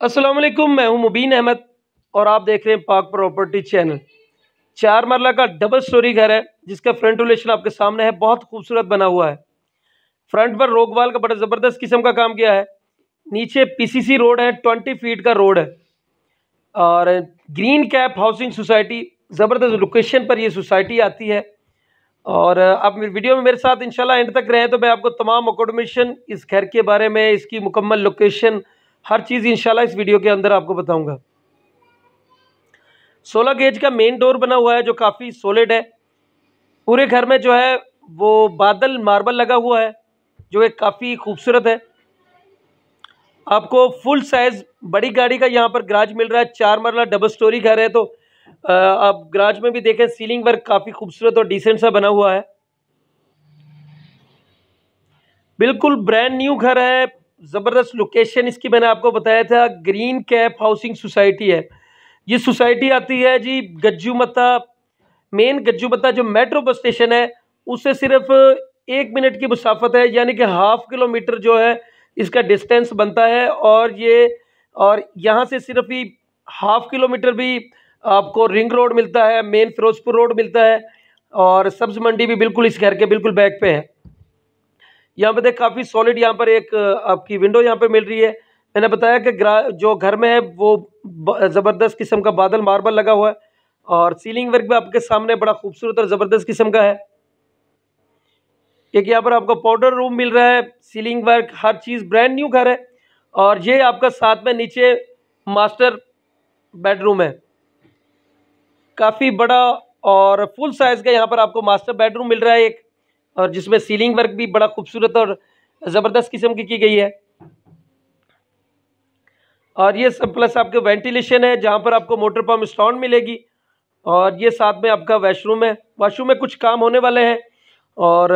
अस्सलाम वालेकुम मैं हूँ मुबीन अहमद और आप देख रहे हैं पाक प्रॉपर्टी चैनल। चार मरला का डबल स्टोरी घर है, जिसका फ्रंट रिलेशन आपके सामने है, बहुत खूबसूरत बना हुआ है। फ्रंट पर रोगवाल का बड़ा ज़बरदस्त किस्म का काम किया है। नीचे पीसीसी रोड है, ट्वेंटी फीट का रोड है। और ग्रीन कैप हाउसिंग सोसाइटी, ज़बरदस्त लोकेशन पर यह सोसाइटी आती है। और आप वीडियो में मेरे साथ इंशाल्लाह एंड तक रहें तो मैं आपको तमाम अकोमोडेशन इस घर के बारे में, इसकी मुकम्मल लोकेशन हर चीज़ इंशाल्लाह इस वीडियो के अंदर आपको बताऊँगा। 16 गेज का मेन डोर बना हुआ है, जो काफ़ी सोलिड है। पूरे घर में जो है, वो बादल मार्बल लगा हुआ है, जो एक काफ़ी खूबसूरत है। आपको फुल साइज़ बड़ी गाड़ी का यहाँ पर गराज मिल रहा है, चार मरला डबल स्टोरी घर है तो आप गराज में भी देखें सीलिंग वर्क काफ़ी खूबसूरत और डिसेंट सा बना हुआ है। बिल्कुल ब्रांड न्यू घर है ज़बरदस्त लोकेशन इसकी मैंने आपको बताया था ग्रीन कैप हाउसिंग सोसाइटी है। ये सोसाइटी आती है जी गज्जू मत्ता मेन गज्जू मत्ता जो मेट्रो बस स्टेशन है उससे सिर्फ़ एक मिनट की मुसाफत है, यानी कि हाफ़ किलोमीटर जो है, इसका डिस्टेंस बनता है और ये, और यहाँ से सिर्फ़ ही हाफ़ किलोमीटर भी आपको रिंग रोड मिलता है मेन फिरोजपुर रोड मिलता है और सब्ज़ मंडी भी बिल्कुल इस घर के बिल्कुल बैक पे है। यहाँ पे देख काफ़ी सॉलिड यहाँ पर एक आपकी विंडो यहाँ पे मिल रही है। मैंने बताया कि जो घर में है, वो ज़बरदस्त किस्म का बादल मार्बल लगा हुआ है और सीलिंग वर्क भी आपके सामने बड़ा खूबसूरत और ज़बरदस्त किस्म का है। एक यहाँ पर आपको पाउडर रूम मिल रहा है। सीलिंग वर्क हर चीज़ ब्रांड न्यू घर है और ये आपका साथ में नीचे मास्टर बेडरूम है। काफ़ी बड़ा और फुल साइज़ का यहाँ पर आपको मास्टर बेडरूम मिल रहा है एक। और जिसमें सीलिंग वर्क भी बड़ा खूबसूरत और ज़बरदस्त किस्म की की गई है। और ये सब प्लस आपके वेंटिलेशन है, जहाँ पर आपको मोटर पम्प स्टॉन्ड मिलेगी। और ये साथ में आपका वॉशरूम है। वॉशरूम में कुछ काम होने वाले हैं। और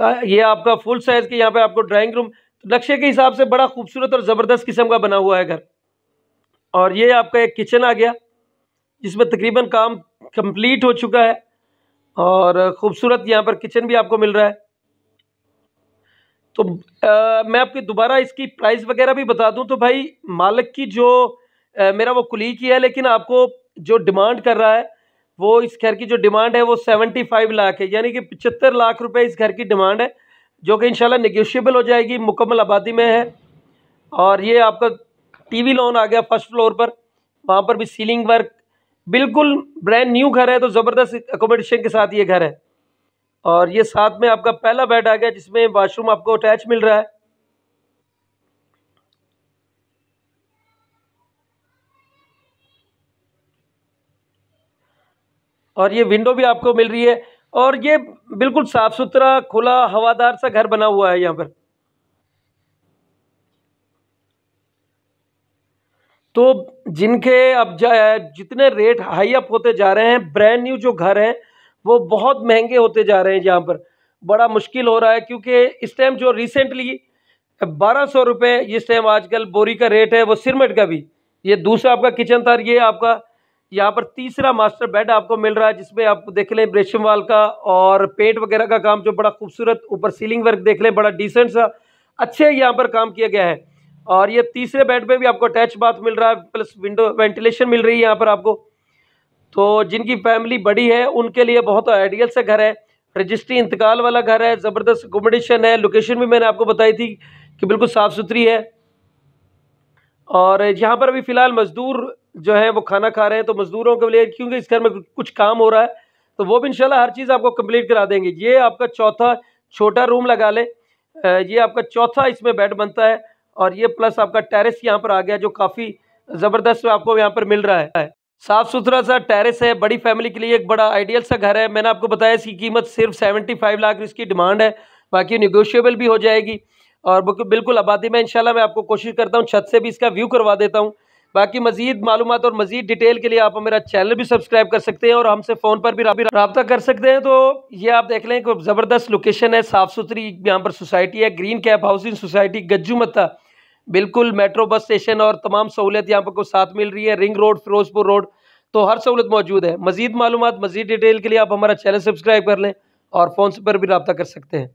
ये आपका फुल साइज़ के यहाँ पे आपको ड्राइंग रूम नक्शे के हिसाब से बड़ा खूबसूरत और ज़बरदस्त किस्म का बना हुआ है घर। और ये आपका एक किचन आ गया, जिसमें तकरीबन काम कंप्लीट हो चुका है। और ख़ूबसूरत यहाँ पर किचन भी आपको मिल रहा है। तो आ, मैं आपकी दोबारा इसकी प्राइस वगैरह भी बता दूँ तो भाई मालिक की जो आ, मेरा वो कुली की है लेकिन आपको जो डिमांड कर रहा है वो इस घर की जो डिमांड है वो सेवेंटी फाइव लाख है। यानी कि पचहत्तर लाख रुपए इस घर की डिमांड है जो कि इंशाल्लाह नेगोशिएबल हो जाएगी मुकम्मल आबादी में है। और ये आपका टीवी लोन आ गया फ़र्स्ट फ्लोर पर वहाँ पर भी सीलिंग वर्क बिल्कुल ब्रांड न्यू घर है तो ज़बरदस्त अकोमोडेशन के साथ ये घर है। और ये साथ में आपका पहला बेड आ गया, जिसमें वाशरूम आपको अटैच मिल रहा है। और ये विंडो भी आपको मिल रही है। और ये बिल्कुल साफ़ सुथरा खुला, हवादार सा घर बना हुआ है यहाँ पर। तो जिनके अब जितने रेट हाई अप होते जा रहे हैं ब्रांड न्यू जो घर हैं, वो बहुत महँगे होते जा रहे हैं यहाँ पर। बड़ा मुश्किल हो रहा है क्योंकि इस टाइम जो रिसेंटली बारह सौ रुपये इस टाइम आजकल बोरी का रेट है, वो सिरमेट का भी। ये दूसरा आपका किचन था, ये आपका यहाँ पर तीसरा मास्टर बेड आपको मिल रहा है, जिसमें आप देख लें ब्रेशम वाल का और पेंट वगैरह का काम जो बड़ा खूबसूरत ऊपर सीलिंग वर्क देख लें, बड़ा डिसेंट सा, अच्छे यहाँ पर काम किया गया है। और ये तीसरे बेड पे भी आपको अटैच बाथ मिल रहा है प्लस विंडो वेंटिलेशन मिल रही है यहाँ पर आपको। तो जिनकी फैमिली बड़ी है, उनके लिए बहुत आइडियल से घर है। रजिस्ट्री इंतकाल वाला घर है, ज़बरदस्त अकोमोडेशन है। लोकेशन भी मैंने आपको बताई थी कि बिल्कुल साफ़ सुथरी है। और यहाँ पर अभी फ़िलहाल मज़दूर जो है, वो खाना खा रहे हैं तो मज़दूरों के लिए, क्योंकि इस घर में कुछ काम हो रहा है तो वो भी इंशाल्लाह हर चीज़ आपको कंप्लीट करा देंगे। ये आपका चौथा, छोटा रूम लगा लें। ये आपका चौथा इसमें बेड बनता है। और ये प्लस आपका टेरेस यहाँ पर आ गया जो काफ़ी ज़बरदस्त आपको यहाँ पर मिल रहा है। साफ़ सुथरा सा टेरेस है, बड़ी फैमिली के लिए एक बड़ा आइडियल सा घर है। मैंने आपको बताया इसकी कीमत सिर्फ़ सेवेंटी फाइव लाख इसकी डिमांड है। बाकी निगोशिएबल भी हो जाएगी। और बिल्कुल आबादी में इंशाल्लाह मैं आपको कोशिश करता हूँ, छत से भी इसका व्यू करवा देता हूँ। बाकी मजीद मालूम और मजीद डिटेल के लिए आप मेरा चैनल भी सब्सक्राइब कर सकते हैं और हमसे फ़ोन पर भी रबता कर सकते हैं। तो ये आप देख लें कि ज़बरदस्त लोकेशन है साफ़ सुथरी यहाँ पर सोसाइटी है green cap housing society Gajju Matta बिल्कुल मेट्रो बस स्टेशन और तमाम सहूलियत यहाँ पर को साथ मिल रही है रिंग रोड फिरोजपुर रोड तो हर सहूलत मौजूद है। मजीद मालूम मजीद डिटेल के लिए आप हमारा चैनल सब्सक्राइब कर लें और फ़ोन पर भी रबता कर सकते हैं।